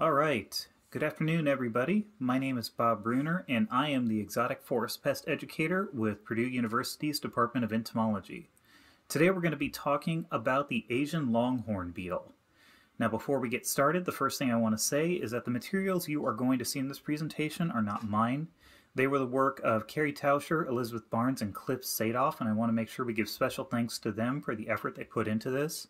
All right. Good afternoon, everybody. My name is Bob Bruner, and I am the exotic forest pest educator with Purdue University's Department of Entomology. Today we're going to be talking about the Asian longhorn beetle. Now, before we get started, the first thing I want to say is that the materials you are going to see in this presentation are not mine. They were the work of Carrie Tauscher, Elizabeth Barnes, and Cliff Sadof, and I want to make sure we give special thanks to them for the effort they put into this.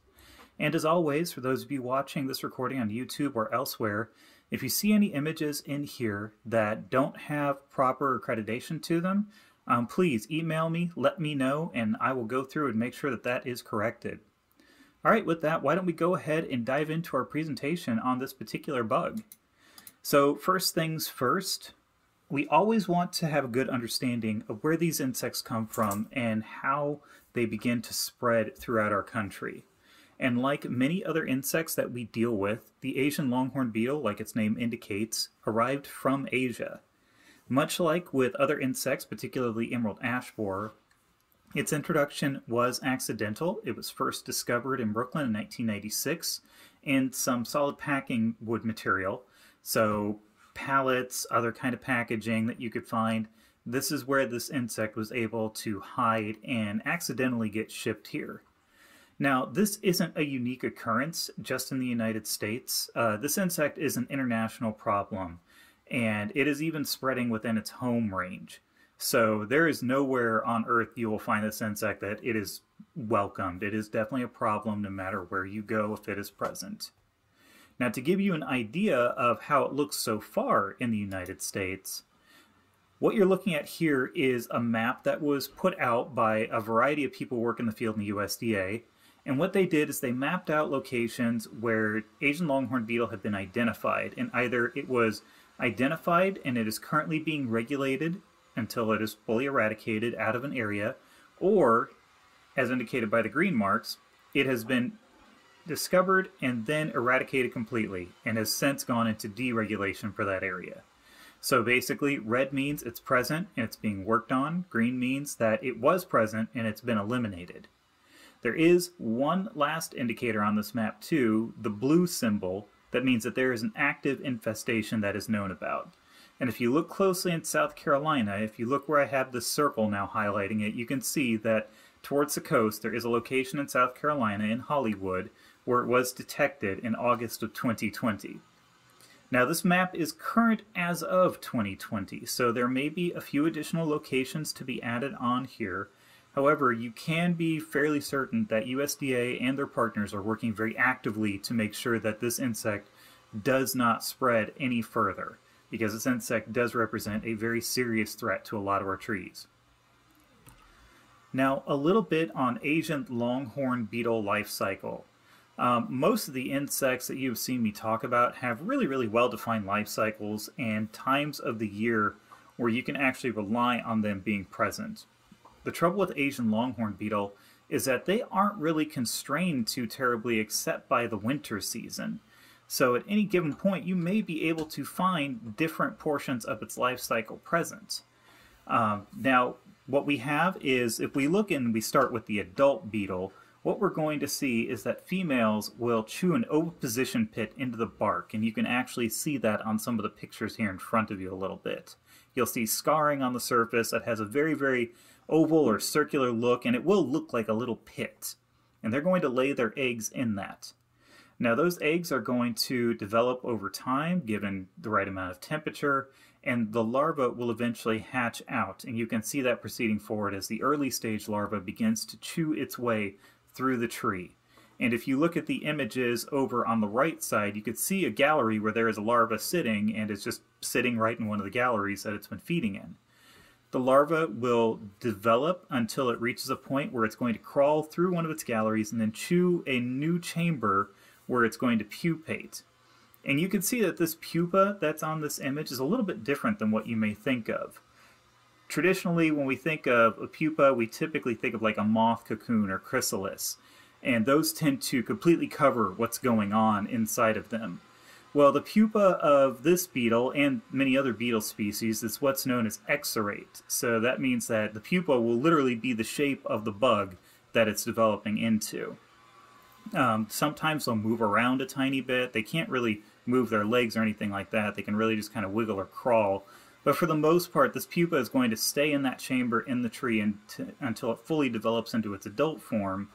And as always, for those of you watching this recording on YouTube or elsewhere, if you see any images in here that don't have proper accreditation to them, um, please email me, let me know, and I will go through and make sure that that is corrected. All right, with that, why don't we go ahead and dive into our presentation on this particular bug. So first things first, we always want to have a good understanding of where these insects come from and how they begin to spread throughout our country. And like many other insects that we deal with, the Asian longhorn beetle, like its name indicates, arrived from Asia. Much like with other insects, particularly emerald ash borer, its introduction was accidental. It was first discovered in Brooklyn in 1996 in some solid packing wood material. So pallets, other kind of packaging that you could find. This is where this insect was able to hide and accidentally get shipped here. Now, this isn't a unique occurrence just in the United States. Uh, this insect is an international problem, and it is even spreading within its home range. So there is nowhere on Earth you will find this insect that it is welcomed. It is definitely a problem no matter where you go if it is present. Now, to give you an idea of how it looks so far in the United States, what you're looking at here is a map that was put out by a variety of people working in the field in the USDA and what they did is they mapped out locations where Asian longhorn beetle had been identified, and either it was identified and it is currently being regulated until it is fully eradicated out of an area, or, as indicated by the green marks, it has been discovered and then eradicated completely and has since gone into deregulation for that area. So basically, red means it's present and it's being worked on, green means that it was present and it's been eliminated. There is one last indicator on this map too, the blue symbol, that means that there is an active infestation that is known about. And if you look closely in South Carolina, if you look where I have the circle now highlighting it, you can see that towards the coast there is a location in South Carolina in Hollywood where it was detected in August of 2020. Now this map is current as of 2020, so there may be a few additional locations to be added on here, However, you can be fairly certain that USDA and their partners are working very actively to make sure that this insect does not spread any further, because this insect does represent a very serious threat to a lot of our trees. Now, a little bit on Asian longhorn beetle life cycle. Um, most of the insects that you've seen me talk about have really, really well-defined life cycles and times of the year where you can actually rely on them being present. The trouble with Asian longhorn beetle is that they aren't really constrained too terribly except by the winter season. So at any given point, you may be able to find different portions of its life cycle present. Um, now, what we have is, if we look and we start with the adult beetle, what we're going to see is that females will chew an oviposition pit into the bark, and you can actually see that on some of the pictures here in front of you a little bit. You'll see scarring on the surface that has a very, very oval or circular look, and it will look like a little pit. And they're going to lay their eggs in that. Now those eggs are going to develop over time, given the right amount of temperature, and the larva will eventually hatch out. And you can see that proceeding forward as the early stage larva begins to chew its way through the tree. And if you look at the images over on the right side, you could see a gallery where there is a larva sitting, and it's just sitting right in one of the galleries that it's been feeding in. The larva will develop until it reaches a point where it's going to crawl through one of its galleries and then chew a new chamber where it's going to pupate. And you can see that this pupa that's on this image is a little bit different than what you may think of. Traditionally, when we think of a pupa, we typically think of like a moth cocoon or chrysalis, and those tend to completely cover what's going on inside of them. Well, the pupa of this beetle and many other beetle species is what's known as exarate. So that means that the pupa will literally be the shape of the bug that it's developing into. Um, sometimes they'll move around a tiny bit. They can't really move their legs or anything like that. They can really just kind of wiggle or crawl. But for the most part, this pupa is going to stay in that chamber in the tree until it fully develops into its adult form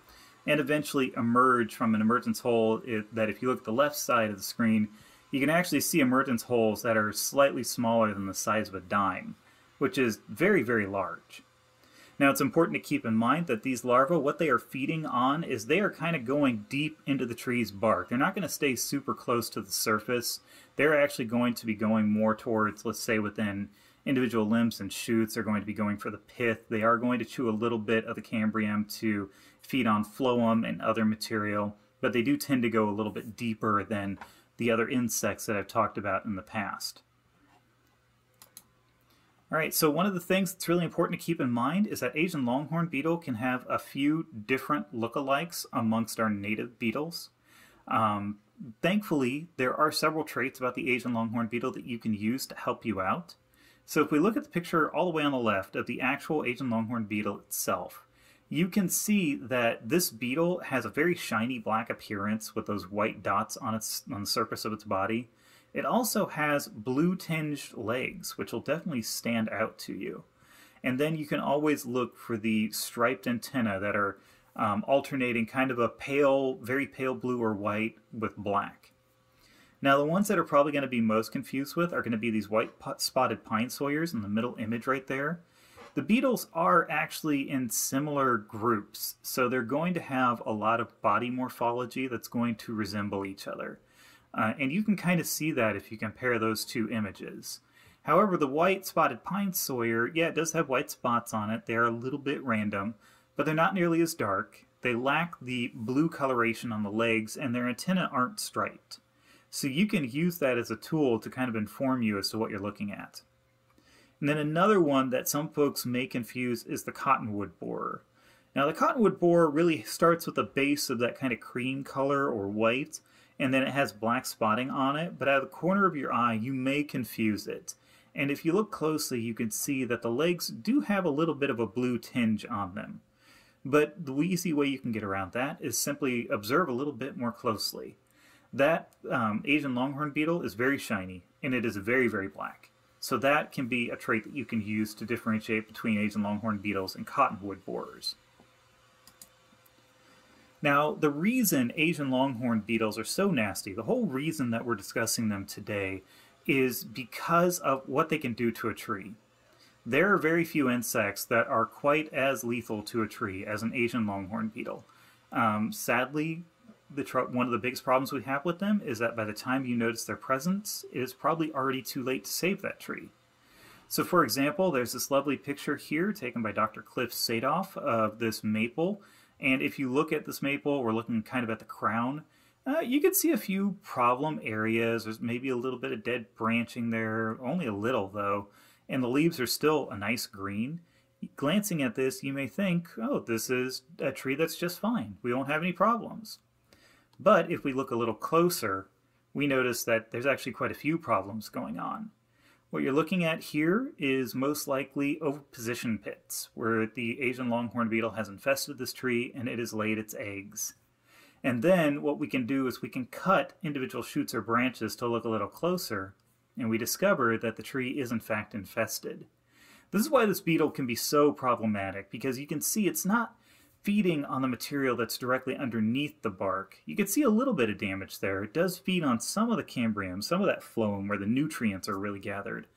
and eventually emerge from an emergence hole it, that if you look at the left side of the screen, you can actually see emergence holes that are slightly smaller than the size of a dime, which is very, very large. Now it's important to keep in mind that these larvae, what they are feeding on is they are kind of going deep into the tree's bark. They're not going to stay super close to the surface. They're actually going to be going more towards, let's say within individual limbs and shoots, they're going to be going for the pith. They are going to chew a little bit of the cambium to feed on phloem and other material, but they do tend to go a little bit deeper than the other insects that I've talked about in the past. All right, so one of the things that's really important to keep in mind is that Asian longhorn beetle can have a few different lookalikes amongst our native beetles. Um, thankfully, there are several traits about the Asian longhorn beetle that you can use to help you out. So if we look at the picture all the way on the left of the actual Asian longhorn beetle itself, you can see that this beetle has a very shiny black appearance with those white dots on its on the surface of its body. It also has blue tinged legs, which will definitely stand out to you. And then you can always look for the striped antennae that are um, alternating kind of a pale, very pale blue or white with black. Now the ones that are probably going to be most confused with are going to be these white spotted pine sawyers in the middle image right there. The beetles are actually in similar groups, so they're going to have a lot of body morphology that's going to resemble each other. Uh, and you can kind of see that if you compare those two images. However, the white spotted pine sawyer, yeah, it does have white spots on it. They're a little bit random, but they're not nearly as dark. They lack the blue coloration on the legs, and their antennae aren't striped. So you can use that as a tool to kind of inform you as to what you're looking at. And then another one that some folks may confuse is the cottonwood borer. Now the cottonwood borer really starts with a base of that kind of cream color or white, and then it has black spotting on it, but out of the corner of your eye, you may confuse it. And if you look closely, you can see that the legs do have a little bit of a blue tinge on them. But the easy way you can get around that is simply observe a little bit more closely. That um, Asian longhorn beetle is very shiny, and it is very, very black. So that can be a trait that you can use to differentiate between Asian longhorn beetles and cottonwood borers. Now, the reason Asian longhorn beetles are so nasty, the whole reason that we're discussing them today, is because of what they can do to a tree. There are very few insects that are quite as lethal to a tree as an Asian longhorn beetle. Um, sadly, the one of the biggest problems we have with them is that by the time you notice their presence, it is probably already too late to save that tree. So for example, there's this lovely picture here taken by Dr. Cliff Sadof of this maple and if you look at this maple, we're looking kind of at the crown. Uh, you can see a few problem areas. There's maybe a little bit of dead branching there, only a little though, and the leaves are still a nice green. Glancing at this, you may think, oh, this is a tree that's just fine. We won't have any problems. But if we look a little closer, we notice that there's actually quite a few problems going on. What you're looking at here is most likely oviposition pits, where the Asian longhorn beetle has infested this tree and it has laid its eggs. And then what we can do is we can cut individual shoots or branches to look a little closer, and we discover that the tree is in fact infested. This is why this beetle can be so problematic, because you can see it's not feeding on the material that's directly underneath the bark. You can see a little bit of damage there. It does feed on some of the cambium, some of that phloem where the nutrients are really gathered.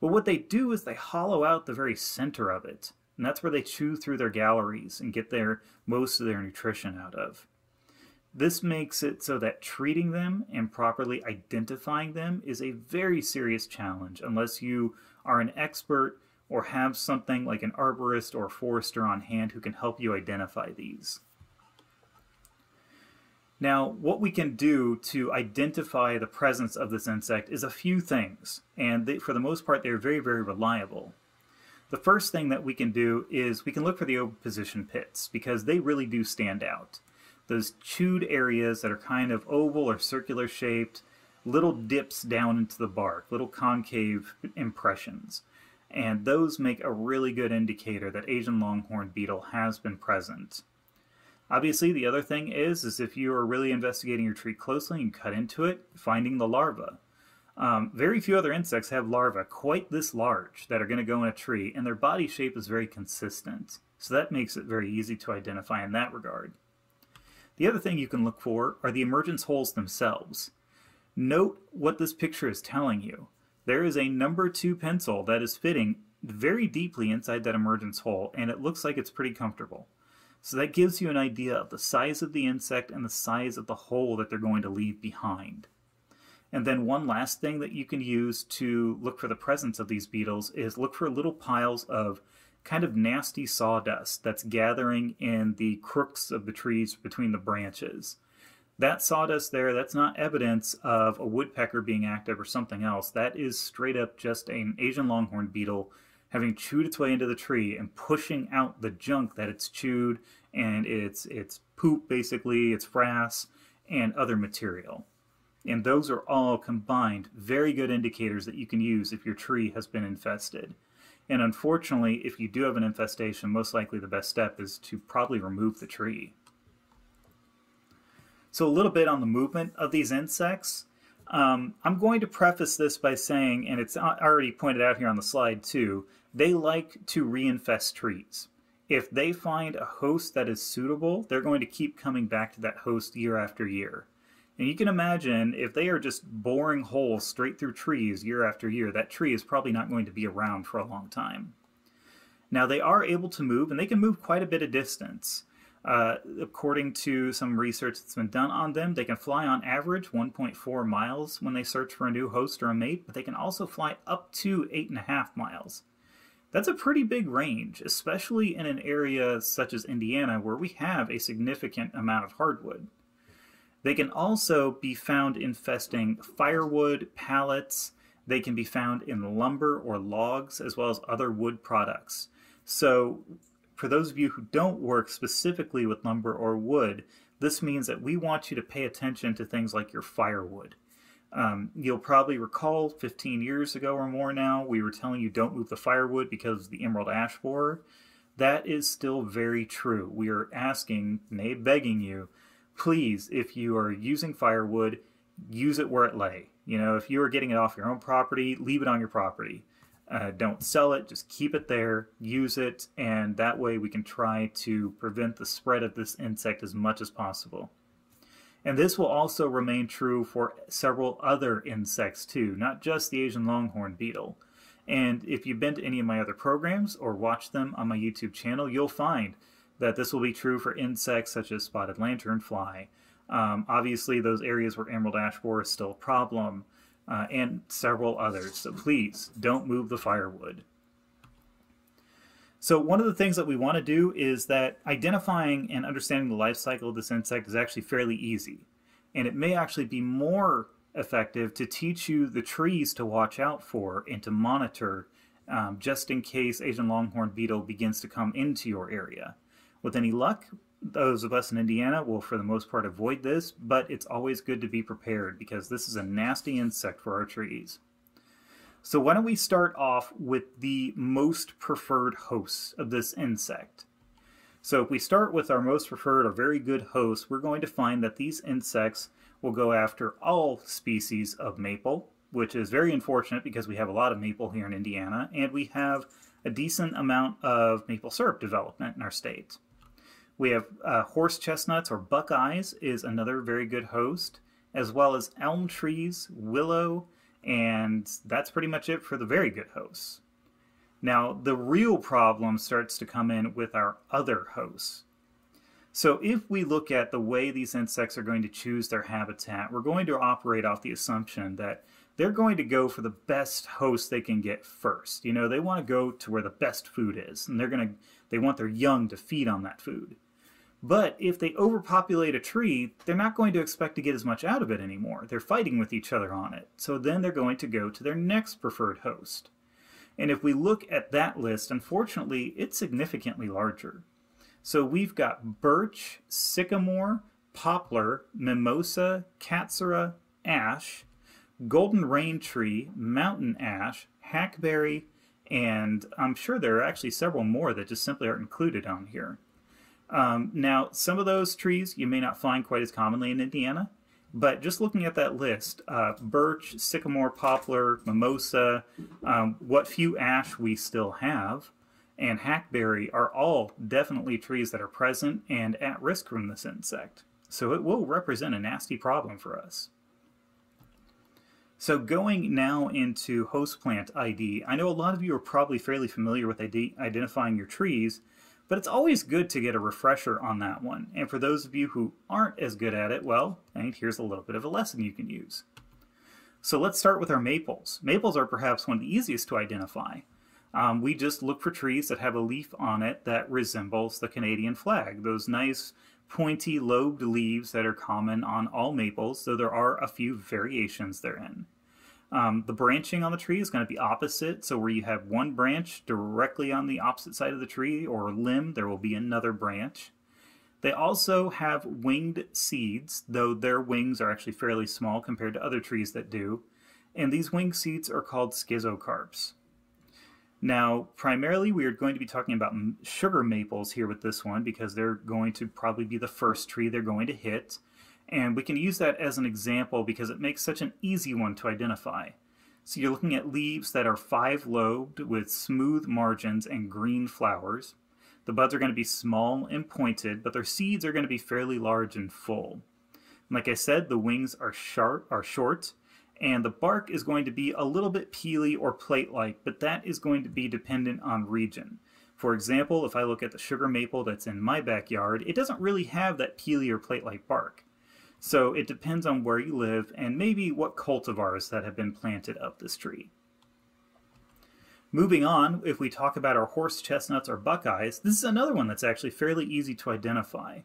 But what they do is they hollow out the very center of it. And that's where they chew through their galleries and get their most of their nutrition out of. This makes it so that treating them and properly identifying them is a very serious challenge unless you are an expert or have something like an arborist or forester on hand who can help you identify these. Now, what we can do to identify the presence of this insect is a few things, and they, for the most part, they're very, very reliable. The first thing that we can do is we can look for the oviposition pits, because they really do stand out. Those chewed areas that are kind of oval or circular shaped, little dips down into the bark, little concave impressions and those make a really good indicator that Asian longhorn beetle has been present. Obviously, the other thing is, is if you are really investigating your tree closely and cut into it, finding the larva. Um, very few other insects have larvae quite this large that are going to go in a tree, and their body shape is very consistent. So that makes it very easy to identify in that regard. The other thing you can look for are the emergence holes themselves. Note what this picture is telling you. There is a number two pencil that is fitting very deeply inside that emergence hole, and it looks like it's pretty comfortable. So that gives you an idea of the size of the insect and the size of the hole that they're going to leave behind. And then one last thing that you can use to look for the presence of these beetles is look for little piles of kind of nasty sawdust that's gathering in the crooks of the trees between the branches. That sawdust there, that's not evidence of a woodpecker being active or something else. That is straight up just an Asian longhorn beetle having chewed its way into the tree and pushing out the junk that it's chewed and its its poop basically, its frass and other material. And those are all combined very good indicators that you can use if your tree has been infested. And unfortunately, if you do have an infestation, most likely the best step is to probably remove the tree. So a little bit on the movement of these insects. Um, I'm going to preface this by saying, and it's already pointed out here on the slide too, they like to reinfest trees. If they find a host that is suitable, they're going to keep coming back to that host year after year. And you can imagine if they are just boring holes straight through trees year after year, that tree is probably not going to be around for a long time. Now they are able to move, and they can move quite a bit of distance. Uh, according to some research that's been done on them, they can fly on average 1.4 miles when they search for a new host or a mate, but they can also fly up to 8.5 miles. That's a pretty big range, especially in an area such as Indiana where we have a significant amount of hardwood. They can also be found infesting firewood, pallets, they can be found in lumber or logs, as well as other wood products. So for those of you who don't work specifically with lumber or wood, this means that we want you to pay attention to things like your firewood. Um, you'll probably recall 15 years ago or more now, we were telling you don't move the firewood because of the emerald ash borer. That is still very true. We are asking, nay, begging you, please, if you are using firewood, use it where it lay. You know, if you are getting it off your own property, leave it on your property. Uh, don't sell it, just keep it there, use it, and that way we can try to prevent the spread of this insect as much as possible. And this will also remain true for several other insects too, not just the Asian longhorn beetle. And if you've been to any of my other programs or watched them on my YouTube channel, you'll find that this will be true for insects such as spotted lanternfly. Um, obviously, those areas where emerald ash borer is still a problem, uh, and several others. So please don't move the firewood. So one of the things that we want to do is that identifying and understanding the life cycle of this insect is actually fairly easy. And it may actually be more effective to teach you the trees to watch out for and to monitor um, just in case Asian longhorn beetle begins to come into your area. With any luck, those of us in Indiana will for the most part avoid this, but it's always good to be prepared because this is a nasty insect for our trees. So why don't we start off with the most preferred hosts of this insect. So if we start with our most preferred or very good host, we're going to find that these insects will go after all species of maple, which is very unfortunate because we have a lot of maple here in Indiana, and we have a decent amount of maple syrup development in our state. We have uh, horse chestnuts or buckeyes is another very good host, as well as elm trees, willow, and that's pretty much it for the very good hosts. Now, the real problem starts to come in with our other hosts. So if we look at the way these insects are going to choose their habitat, we're going to operate off the assumption that they're going to go for the best host they can get first. You know, they want to go to where the best food is, and they're going to they want their young to feed on that food. But if they overpopulate a tree, they're not going to expect to get as much out of it anymore. They're fighting with each other on it. So then they're going to go to their next preferred host. And if we look at that list, unfortunately, it's significantly larger. So we've got birch, sycamore, poplar, mimosa, katsura, ash, golden rain tree, mountain ash, hackberry, and I'm sure there are actually several more that just simply aren't included on here. Um, now, some of those trees you may not find quite as commonly in Indiana, but just looking at that list, uh, birch, sycamore, poplar, mimosa, um, what few ash we still have, and hackberry are all definitely trees that are present and at risk from this insect. So it will represent a nasty problem for us. So going now into host plant ID, I know a lot of you are probably fairly familiar with identifying your trees, but it's always good to get a refresher on that one. And for those of you who aren't as good at it, well, here's a little bit of a lesson you can use. So let's start with our maples. Maples are perhaps one of the easiest to identify. Um, we just look for trees that have a leaf on it that resembles the Canadian flag, those nice pointy lobed leaves that are common on all maples, though there are a few variations therein. Um, the branching on the tree is going to be opposite, so where you have one branch directly on the opposite side of the tree or limb, there will be another branch. They also have winged seeds, though their wings are actually fairly small compared to other trees that do. And these winged seeds are called schizocarps. Now, primarily we are going to be talking about sugar maples here with this one because they're going to probably be the first tree they're going to hit. And we can use that as an example because it makes such an easy one to identify. So you're looking at leaves that are five-lobed with smooth margins and green flowers. The buds are going to be small and pointed, but their seeds are going to be fairly large and full. like I said, the wings are sharp, are short, and the bark is going to be a little bit peely or plate-like, but that is going to be dependent on region. For example, if I look at the sugar maple that's in my backyard, it doesn't really have that peely or plate-like bark. So it depends on where you live and maybe what cultivars that have been planted up this tree. Moving on, if we talk about our horse chestnuts or buckeyes, this is another one that's actually fairly easy to identify.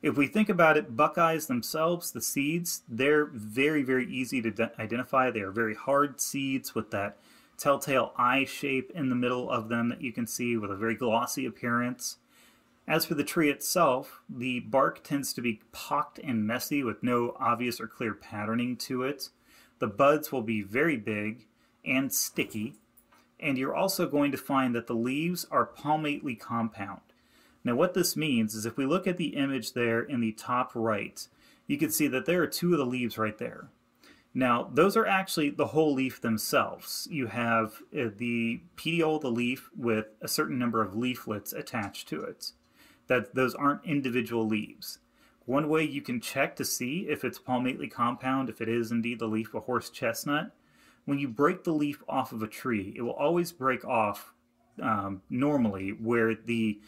If we think about it, buckeyes themselves, the seeds, they're very, very easy to identify. They are very hard seeds with that telltale eye shape in the middle of them that you can see with a very glossy appearance. As for the tree itself, the bark tends to be pocked and messy with no obvious or clear patterning to it. The buds will be very big and sticky, and you're also going to find that the leaves are palmately compound. Now what this means is if we look at the image there in the top right, you can see that there are two of the leaves right there. Now, those are actually the whole leaf themselves. You have uh, the petiole of the leaf with a certain number of leaflets attached to it that those aren't individual leaves. One way you can check to see if it's palmately compound, if it is indeed the leaf of a horse chestnut, when you break the leaf off of a tree, it will always break off um, normally where the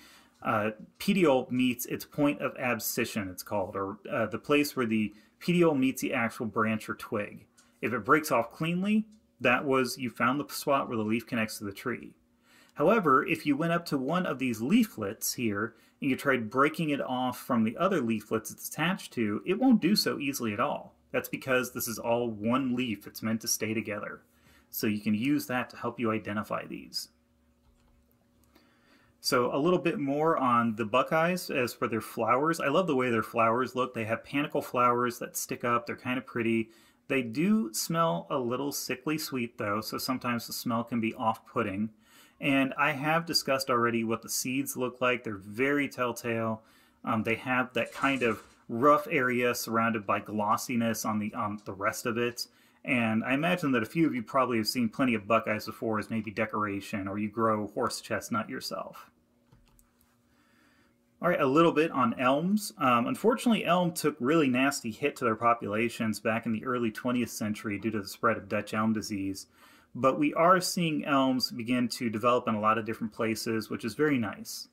uh, petiole meets its point of abscission, it's called, or uh, the place where the petiole meets the actual branch or twig. If it breaks off cleanly, that was you found the spot where the leaf connects to the tree. However, if you went up to one of these leaflets here and you tried breaking it off from the other leaflets it's attached to, it won't do so easily at all. That's because this is all one leaf. It's meant to stay together. So you can use that to help you identify these. So a little bit more on the buckeyes as for their flowers. I love the way their flowers look. They have panicle flowers that stick up. They're kind of pretty. They do smell a little sickly sweet though, so sometimes the smell can be off-putting. And I have discussed already what the seeds look like. They're very telltale. Um, they have that kind of rough area surrounded by glossiness on the on the rest of it. And I imagine that a few of you probably have seen plenty of buckeyes before as maybe decoration, or you grow horse chestnut yourself. All right, a little bit on elms. Um, unfortunately, elm took really nasty hit to their populations back in the early 20th century due to the spread of Dutch elm disease. But we are seeing elms begin to develop in a lot of different places, which is very nice.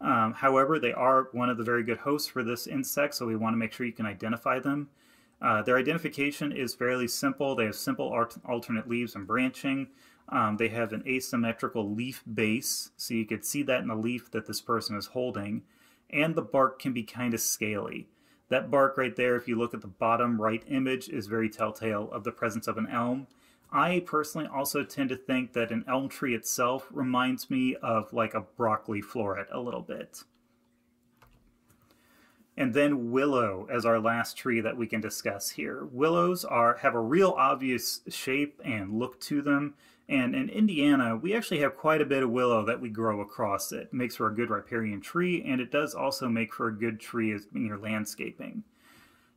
Um, however, they are one of the very good hosts for this insect, so we want to make sure you can identify them. Uh, their identification is fairly simple. They have simple alternate leaves and branching. Um, they have an asymmetrical leaf base, so you could see that in the leaf that this person is holding. And the bark can be kind of scaly. That bark right there, if you look at the bottom right image, is very telltale of the presence of an elm. I personally also tend to think that an elm tree itself reminds me of like a broccoli floret a little bit. and then willow as our last tree that we can discuss here. Willows are have a real obvious shape and look to them, and in Indiana, we actually have quite a bit of willow that we grow across it. it makes for a good riparian tree, and it does also make for a good tree in your landscaping.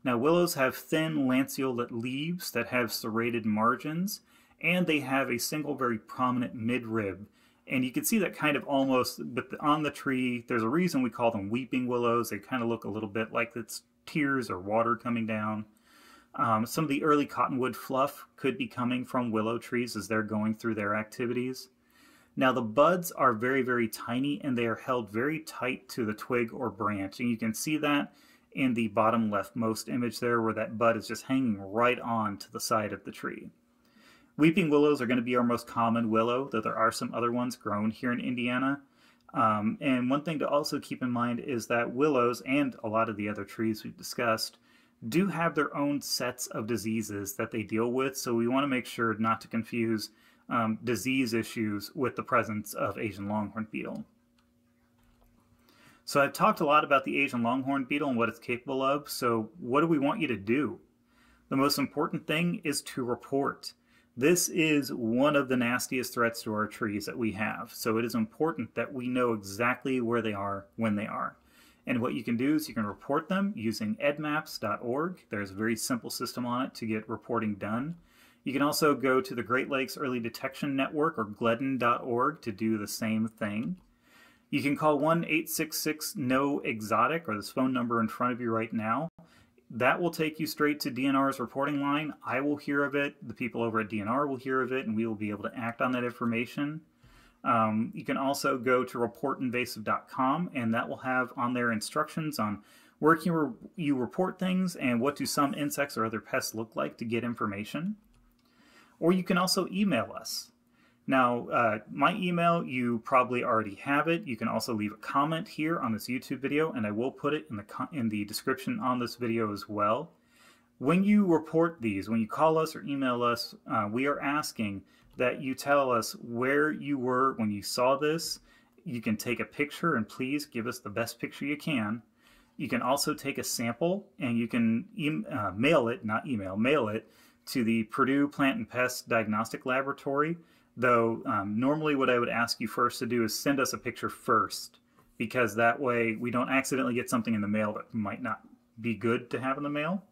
Now, willows have thin lanceolate leaves that have serrated margins, and they have a single very prominent midrib. And you can see that kind of almost, but on the tree, there's a reason we call them weeping willows. They kind of look a little bit like it's tears or water coming down. Um, some of the early cottonwood fluff could be coming from willow trees as they're going through their activities. Now the buds are very, very tiny and they are held very tight to the twig or branch. And you can see that in the bottom leftmost image there where that bud is just hanging right on to the side of the tree. Weeping willows are going to be our most common willow, though there are some other ones grown here in Indiana. Um, and one thing to also keep in mind is that willows and a lot of the other trees we've discussed do have their own sets of diseases that they deal with, so we want to make sure not to confuse um, disease issues with the presence of Asian longhorn beetle. So I've talked a lot about the Asian longhorn beetle and what it's capable of, so what do we want you to do? The most important thing is to report. This is one of the nastiest threats to our trees that we have, so it is important that we know exactly where they are when they are. And what you can do is you can report them using eddmaps.org. There's a very simple system on it to get reporting done. You can also go to the Great Lakes Early Detection Network or GLEDN.org to do the same thing. You can call 1 866 No Exotic or this phone number in front of you right now. That will take you straight to DNR's reporting line. I will hear of it, the people over at DNR will hear of it, and we will be able to act on that information. Um, you can also go to reportinvasive.com, and that will have on there instructions on where can you, you report things and what do some insects or other pests look like to get information. Or you can also email us. Now, uh, my email, you probably already have it. You can also leave a comment here on this YouTube video, and I will put it in the, in the description on this video as well. When you report these, when you call us or email us, uh, we are asking that you tell us where you were when you saw this. You can take a picture and please give us the best picture you can. You can also take a sample and you can e uh, mail it, not email, mail it to the Purdue Plant and Pest Diagnostic Laboratory. Though um, normally what I would ask you first to do is send us a picture first because that way we don't accidentally get something in the mail that might not be good to have in the mail.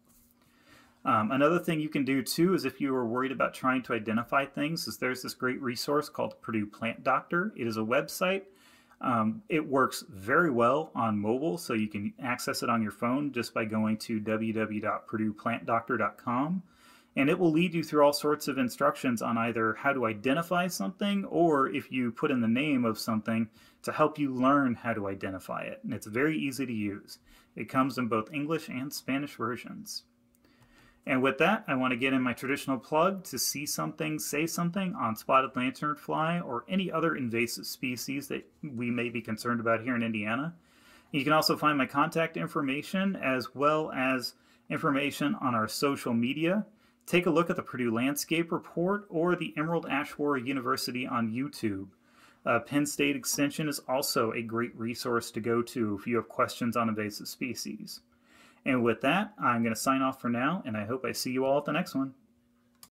Um, another thing you can do too is if you are worried about trying to identify things is there's this great resource called Purdue Plant Doctor. It is a website. Um, it works very well on mobile, so you can access it on your phone just by going to www.purdueplantdoctor.com and it will lead you through all sorts of instructions on either how to identify something or if you put in the name of something to help you learn how to identify it. And it's very easy to use. It comes in both English and Spanish versions. And with that, I want to get in my traditional plug to see something, say something on spotted lanternfly or any other invasive species that we may be concerned about here in Indiana. You can also find my contact information as well as information on our social media. Take a look at the Purdue Landscape Report or the Emerald Ash Borer University on YouTube. Uh, Penn State Extension is also a great resource to go to if you have questions on invasive species. And with that, I'm going to sign off for now, and I hope I see you all at the next one.